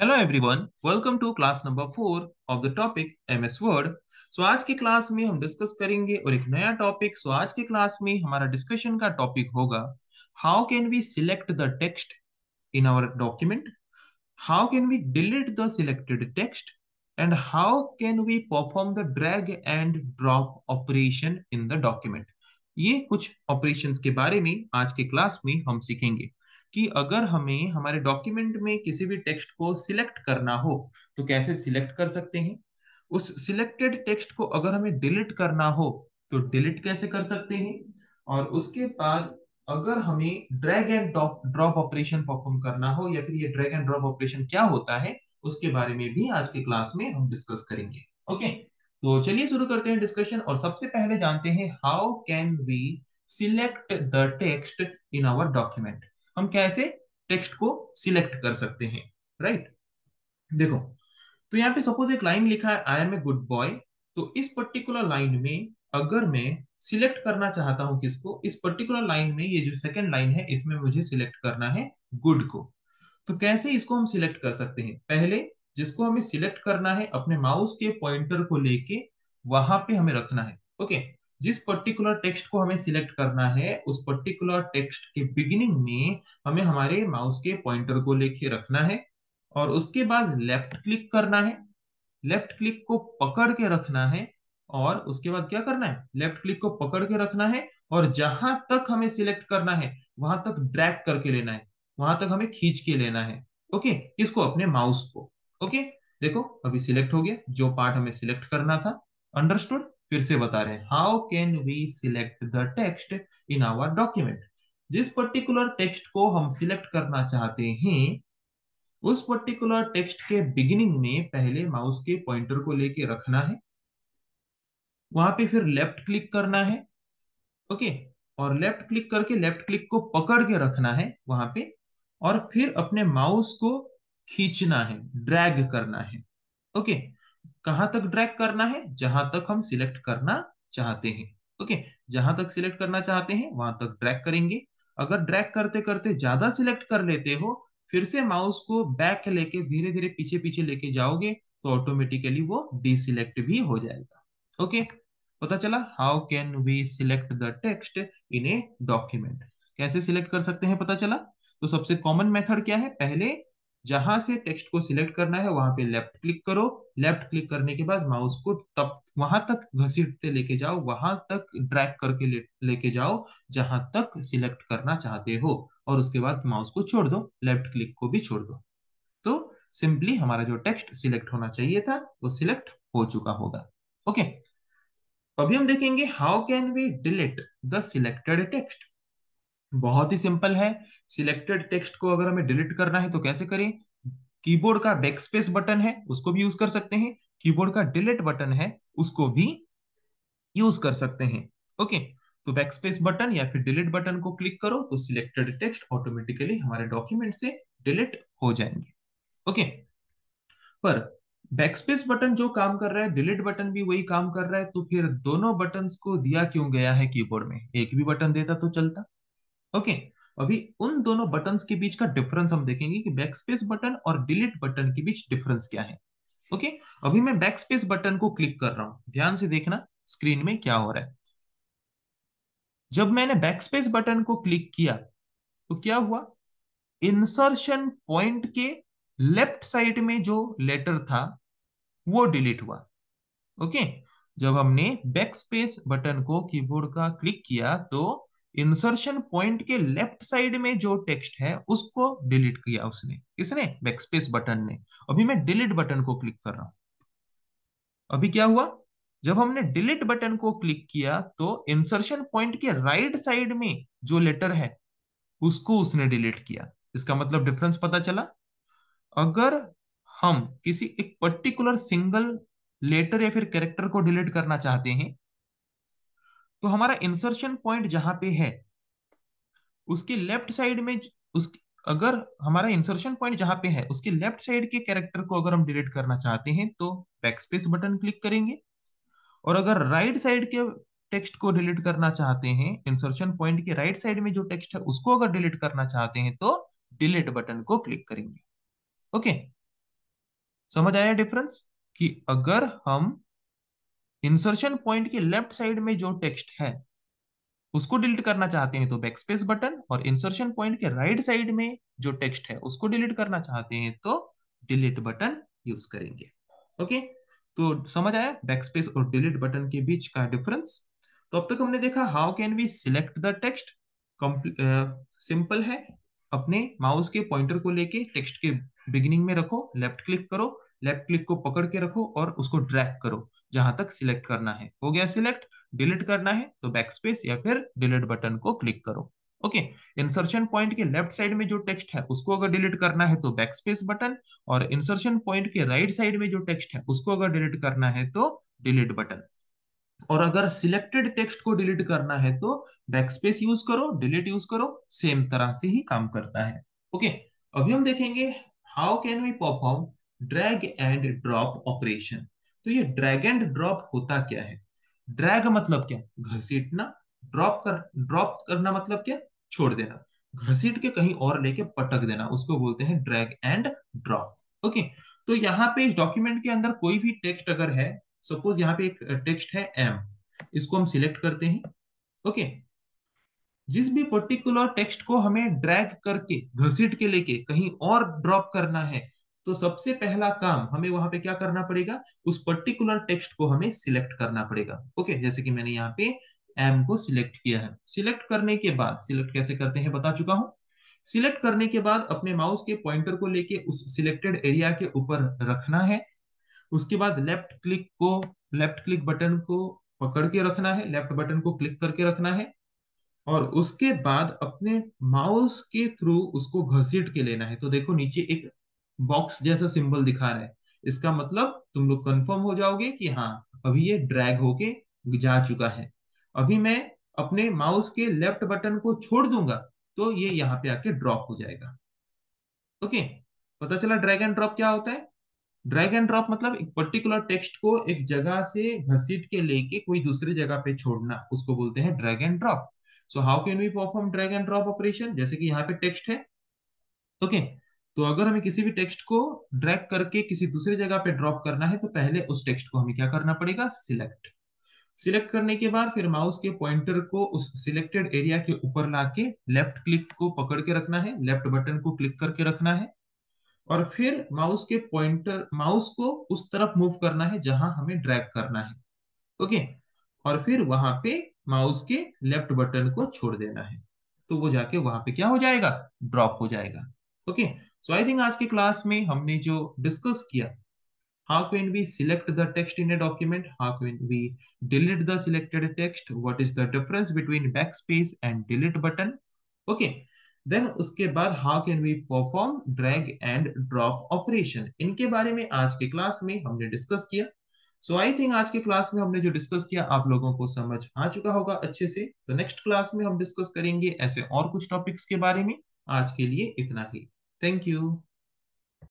Hello everyone welcome to class number four of the topic MS Word so आज की class में हम discuss करेंगे और एक नया टॉपिक सो so आज की क्लास में हमारा डिस्कशन का टॉपिक होगा how can we select the text in our document how can we delete the selected text and how can we perform the drag and drop operation in the document ये कुछ operation के बारे में आज के class में हम सीखेंगे। कि अगर हमें हमारे डॉक्यूमेंट में किसी भी टेक्स्ट को सिलेक्ट करना हो तो कैसे सिलेक्ट कर सकते हैं? उस सिलेक्टेड टेक्स्ट को अगर हमें डिलीट करना हो तो डिलीट कैसे कर सकते हैं? और उसके बाद अगर हमें drag and drop operation perform करना हो, या फिर ये ड्रैग एंड ड्रॉप ऑपरेशन क्या होता है, उसके बारे में भी आज के क्लास में हम डिस्कस करेंगे। ओके तो चलिए शुरू करते हैं डिस्कशन और सबसे पहले जानते हैं how can we select the text in our document हम कैसे टेक्स्ट को सिलेक्ट कर सकते हैं राइट देखो तो यहाँ पे सपोज़ एक लाइन लिखा है I am a good boy तो इस पर्टिकुलर लाइन में अगर मैं सिलेक्ट करना चाहता हूँ किसको, इस पर्टिकुलर लाइन में ये जो सेकंड लाइन है, इसमें मुझे सिलेक्ट करना है गुड को। तो कैसे इसको हम सिलेक्ट कर सकते हैं? पहले जिसको हमें सिलेक्ट करना है, अपने माउस के पॉइंटर को लेके वहाँ पे हमें रखना है ओके जिस पर्टिकुलर टेक्स्ट को हमें सिलेक्ट करना है, उस पर्टिकुलर टेक्स्ट के बिगिनिंग में हमें हमारे माउस के पॉइंटर को लेके रखना है और उसके बाद लेफ़्ट क्लिक करना है। लेफ़्ट क्लिक को पकड़ के रखना है और उसके बाद क्या करना है? लेफ़्ट क्लिक को पकड़ के रखना है और जहाँ तक हमें सिलेक्ट करना है, वहाँ तक ड्रैग करके लेना है। वहाँ तक हमें खींच के लेना है। ओके? किसको? अपने माउस को। ओके? देखो, अभी सिलेक्ट हो गया, जो पार्ट हमें सिलेक्ट करना था। अंडरस्टूड फिर से बता रहे हैं how can we select the text in our document जिस पर्टिकुलर टेक्स्ट को हम सिलेक्ट करना चाहते हैं, उस पर्टिकुलर टेक्स्ट के बिगिनिंग में पहले माउस के पॉइंटर को लेके रखना है। वहाँ पे फिर लेफ़्ट क्लिक करना है ओके और लेफ़्ट क्लिक करके लेफ़्ट क्लिक को पकड़ के रखना है वहाँ पे, और फिर अपने माउस को खींचना है ड्रैग करना है ओके कहाँ तक ड्रैग करना है? जहाँ तक हम सिलेक्ट करना चाहते हैं। ओके जहाँ तक सिलेक्ट करना चाहते हैं, वहाँ तक ड्रैग करेंगे। अगर ड्रैग करते करते ज़्यादा सिलेक्ट कर लेते हो, फिर से माउस को बैक लेके धीरे धीरे पीछे पीछे लेके जाओगे तो ऑटोमेटिकली वो डिसिलेक्ट भी हो जाएगा। ओके पता चला? How can we select the text in a document कैसे सिलेक्ट कर सकते हैं पता चला? तो सबसे कॉमन मेथड क्या है? पहले जहाँ से टेक्स्ट को सिलेक्ट करना है वहाँ पे लेफ़्ट क्लिक करो। लेफ़्ट क्लिक करने के बाद माउस को तब वहाँ तक घसीटते लेके जाओ वहाँ तक ड्रैग करके ले, लेके जाओ जहाँ तक सिलेक्ट करना चाहते हो और उसके बाद माउस को छोड़ दो लेफ़्ट क्लिक को भी छोड़ दो। तो सिंपली हमारा जो टेक्स्ट सिलेक्ट होना चाहिए था वो सिलेक्ट हो चुका होगा। ओके अभी हम देखेंगे how can we delete the selected text बहुत ही सिंपल है। सिलेक्टेड टेक्स्ट को अगर हमें डिलीट करना है तो कैसे करें? कीबोर्ड का बैकस्पेस बटन है, उसको भी यूज़ कर सकते हैं। कीबोर्ड का डिलीट बटन है, उसको भी यूज़ कर सकते हैं। ओके तो बैकस्पेस बटन या फिर डिलीट बटन को क्लिक करो तो सिलेक्टेड टेक्स्ट ऑटोमेटिकली हमारे डॉक्यूमेंट से डिलीट हो जाएँगे। ओके, पर बैकस्पेस बटन जो काम कर रहा है डिलीट बटन भी वही काम कर रहा है तो फिर दोनों बटन को दिया क्यों गया है कीबोर्ड में? एक भी बटन देता तो चलता। ओके? अभी उन दोनों बटन्स के बीच का डिफरेंस हम देखेंगे कि बैकस्पेस बटन और डिलीट बटन के बीच डिफरेंस क्या है। ओके? अभी मैं बैकस्पेस बटन को क्लिक कर रहा हूँ। ध्यान से देखना स्क्रीन में क्या हो रहा है। जब मैंने बैकस्पेस बटन को क्लिक किया तो क्या हुआ? इंसर्शन पॉइंट के लेफ़्ट साइड में जो लेटर था, वो डिलीट हुआ। ओके? जब हमने बैकस्पेस बटन को कीबोर्ड का क्लिक किया तो इंसर्शन पॉइंट के लेफ़्ट साइड में जो टेक्स्ट है, उसको डिलीट किया उसने। किसने? बैकस्पेस बटन ने। अभी मैं डिलीट बटन को क्लिक कर रहा हूँ। अभी क्या हुआ? जब हमने डिलीट बटन को क्लिक किया तो इंसर्शन पॉइंट के राइट साइड में जो लेटर है, उसको उसने डिलीट किया। इसका मतलब डिफरेंस पता चला? अगर हम किसी एक पर्टिकुलर सिंगल लेटर या फिर कैरेक्टर को डिलीट करना चाहते हैं तो हमारा इंसर्शन पॉइंट जहाँ पे है, उसके लेफ़्ट साइड में उस, अगर हमारा इंसर्शन पॉइंट जहाँ पे है, उसके लेफ़्ट साइड के कैरेक्टर को अगर हम डिलीट करना चाहते हैं तो बैकस्पेस बटन क्लिक करेंगे। और अगर राइट साइड के टेक्स्ट को डिलीट करना चाहते हैं इंसर्शन पॉइंट के राइट साइड में जो टेक्स्ट है, उसको अगर डिलीट करना चाहते हैं तो डिलीट बटन को क्लिक करेंगे। ओके समझ आया डिफरेंस कि अगर हम इंसर्शन पॉइंट के लेफ़्ट साइड में जो टेक्स्ट है, उसको डिलीट करना चाहते हैं तो बैकस्पेस बटन और इंसर्शन पॉइंट के राइट साइड में जो टेक्स्ट है, उसको डिलीट करना चाहते हैं तो डिलीट बटन यूज़ करेंगे। ओके तो समझ आया? बैकस्पेस और डिलीट बटन के बीच का डिफरेंस तो अब तक हमने देखा how can we select the text simple है। अपने माउस के पॉइंटर को लेके टेक्स्ट के बिगिनिंग में रखो लेफ़्ट क्लिक करो लेफ़्ट क्लिक को पकड़ के रखो और उसको ड्रैग करो, जहाँ तक सिलेक्ट करना है। हो गया सिलेक्ट डिलीट करना है तो बैकस्पेस या फिर डिलीट बटन को क्लिक करो। ओके इंसर्शन पॉइंट के लेफ़्ट साइड में जो टेक्स्ट है, उसको अगर डिलीट करना है तो बैकस्पेस बटन और इंसर्शन पॉइंट के राइट साइड में जो टेक्स्ट है, उसको अगर डिलीट करना है तो डिलीट बटन और अगर सिलेक्टेड टेक्स्ट को डिलीट करना है तो बैकस्पेस यूज़ करो डिलीट यूज़ करो सेम तरह से ही काम करता है। ओके okay, अभी हम देखेंगे how can we perform drag and drop operation तो ये ड्रैग एंड ड्रॉप होता क्या है? ड्रैग मतलब क्या? घसीटना। ड्रॉप कर ड्रॉप करना मतलब क्या? छोड़ देना। घसीट के कहीं और लेके पटक देना उसको बोलते हैं ड्रैग एंड ड्रॉप ओके तो यहाँ पे इस डॉक्यूमेंट के अंदर कोई भी टेक्स्ट अगर है सपोज़ यहाँ पे एक टेक्स्ट है एम इसको हम सिलेक्ट करते हैं. ओके जिस भी पर्टिकुलर टेक्स्ट को हमें ड्रैग करके, घसीट के लेके कहीं और ड्रॉप करना है तो सबसे पहला काम हमें वहाँ पे क्या करना पड़ेगा? उस पर्टिकुलर टेक्स्ट को हमें सिलेक्ट करना पड़ेगा. ओके जैसे कि मैंने यहाँ पे एम को सिलेक्ट किया है. सिलेक्ट करने के बाद सिलेक्ट कैसे करते हैं बता चुका हूँ. सिलेक्ट करने के बाद अपने माउस के पॉइंटर को लेके उस सिलेक्टेड एरिया के ऊपर रखना है. उसके बाद लेफ़्ट क्लिक को लेफ़्ट क्लिक बटन को पकड़ के रखना है लेफ़्ट बटन को क्लिक करके रखना है, और उसके बाद अपने माउस के थ्रू उसको घसीट के लेना है। तो देखो नीचे एक बॉक्स जैसा सिंबल दिखा रहा है। इसका मतलब तुम लोग कंफर्म हो जाओगे कि हाँ अभी ये ड्रैग होके जा चुका है। अभी मैं अपने माउस के लेफ़्ट बटन को छोड़ दूँगा तो ये यहाँ पे आके ड्रॉप हो जाएगा। ओके पता चला ड्रैग एंड ड्रॉप क्या होता है? ड्रैग एंड ड्रॉप मतलब एक पर्टिकुलर टेक्स्ट को एक जगह से घसीट के लेके कोई दूसरी जगह पे छोड़ना, उसको बोलते हैं drag and drop so how can we perform drag and drop operation जैसे कि यहाँ पे टेक्स्ट है। Okay okay. तो अगर हमें किसी भी टेक्स्ट को ड्रैग करके किसी दूसरी जगह पे ड्रॉप करना है तो पहले उस टेक्स्ट को हमें क्या करना पड़ेगा? सिलेक्ट सिलेक्ट करने के बाद फिर माउस के पॉइंटर को उस सिलेक्टेड एरिया के ऊपर लाके लेफ़्ट क्लिक को पकड़ के रखना है। लेफ़्ट बटन को क्लिक करके रखना है। और फिर माउस के पॉइंटर, माउस को उस तरफ़ मूव करना है जहाँ हमें ड्रैग करना है। ओके? और फिर वहाँ पे माउस के लेफ़्ट बटन को छोड़ देना है। तो वो जाके वहाँ पे क्या हो जाएगा? ड्रॉप हो जाएगा। ओके? सो आई थिंक आज के क्लास में हमने जो डिस्कस किया how can we select the text in a document how can we delete the selected text what is the difference between back space and delete button okay. Then उसके बाद how can we perform drag and drop operation इनके बारे में आज के class में हमने discuss किया। सो आई थिंक आज के क्लास में हमने जो डिस्कस किया, आप लोगों को समझ आ चुका होगा अच्छे से। तो नेक्स्ट क्लास में हम डिस्कस करेंगे ऐसे और कुछ टॉपिक्स के बारे में। आज के लिए इतना ही। Thank you